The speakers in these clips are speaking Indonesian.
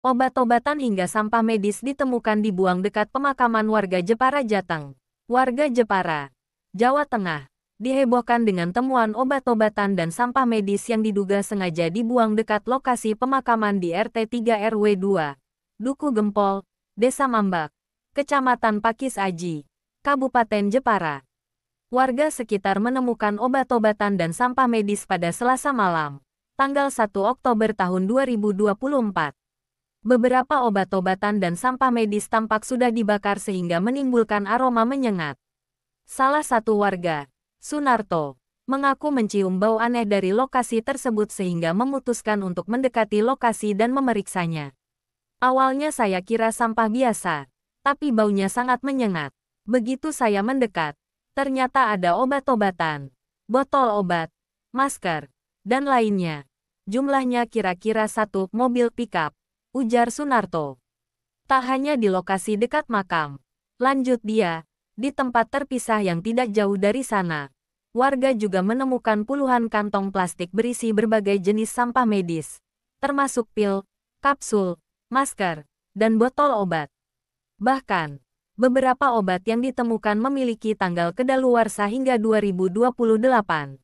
Obat-obatan hingga sampah medis ditemukan dibuang dekat pemakaman warga Jepara Jateng. Warga Jepara, Jawa Tengah, dihebohkan dengan temuan obat-obatan dan sampah medis yang diduga sengaja dibuang dekat lokasi pemakaman di RT 3 RW 2, Duku Gempol, Desa Mambak, Kecamatan Pakis Aji, Kabupaten Jepara. Warga sekitar menemukan obat-obatan dan sampah medis pada Selasa malam, tanggal 1 Oktober tahun 2024. Beberapa obat-obatan dan sampah medis tampak sudah dibakar sehingga menimbulkan aroma menyengat. Salah satu warga, Sunarto, mengaku mencium bau aneh dari lokasi tersebut sehingga memutuskan untuk mendekati lokasi dan memeriksanya. Awalnya saya kira sampah biasa, tapi baunya sangat menyengat. Begitu saya mendekat, ternyata ada obat-obatan, botol obat, masker, dan lainnya. Jumlahnya kira-kira satu mobil pickup ujar Sunarto. Tak hanya di lokasi dekat makam. Lanjut dia, di tempat terpisah yang tidak jauh dari sana. Warga juga menemukan puluhan kantong plastik berisi berbagai jenis sampah medis, termasuk pil, kapsul, masker, dan botol obat. Bahkan, beberapa obat yang ditemukan memiliki tanggal kedaluarsa hingga 2028.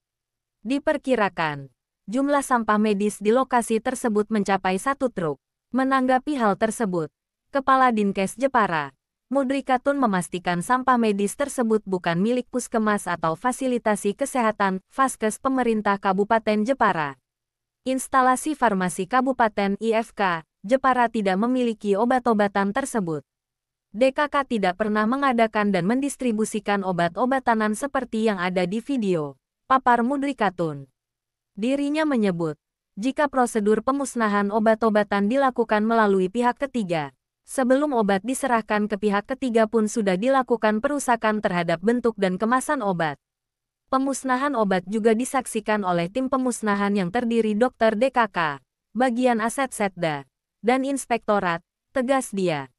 Diperkirakan, jumlah sampah medis di lokasi tersebut mencapai satu truk. Menanggapi hal tersebut, Kepala Dinkes Jepara, Mudrikatun memastikan sampah medis tersebut bukan milik puskesmas atau fasilitasi kesehatan, Faskes pemerintah Kabupaten Jepara. Instalasi farmasi Kabupaten IFK, Jepara tidak memiliki obat-obatan tersebut. DKK tidak pernah mengadakan dan mendistribusikan obat-obatanan seperti yang ada di video. Papar Mudrikatun. Dirinya menyebut, jika prosedur pemusnahan obat-obatan dilakukan melalui pihak ketiga. Sebelum obat diserahkan ke pihak ketiga pun sudah dilakukan perusakan terhadap bentuk dan kemasan obat. Pemusnahan obat juga disaksikan oleh tim pemusnahan yang terdiri dokter DKK, bagian aset setda, dan inspektorat, tegas dia.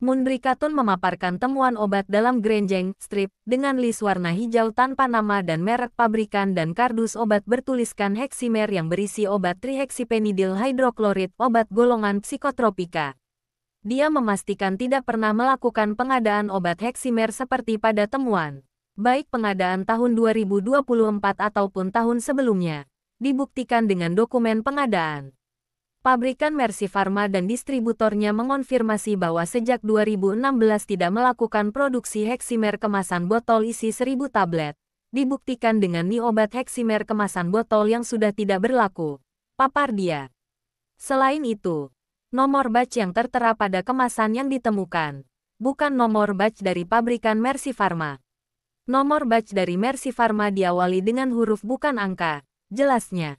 Mundrikatun memaparkan temuan obat dalam grenjeng, strip, dengan list warna hijau tanpa nama dan merek pabrikan dan kardus obat bertuliskan heksimer yang berisi obat triheksipenidil hidroklorid, obat golongan psikotropika. Dia memastikan tidak pernah melakukan pengadaan obat heksimer seperti pada temuan. Baik pengadaan tahun 2024 ataupun tahun sebelumnya. Dibuktikan dengan dokumen pengadaan. Pabrikan Mercy Pharma dan distributornya mengonfirmasi bahwa sejak 2016 tidak melakukan produksi heksimer kemasan botol isi 1000 tablet. Dibuktikan dengan ni obat heksimer kemasan botol yang sudah tidak berlaku. Papar dia. Selain itu, nomor batch yang tertera pada kemasan yang ditemukan, bukan nomor batch dari pabrikan Mercy Pharma. Nomor batch dari Mercy Pharma diawali dengan huruf bukan angka, jelasnya.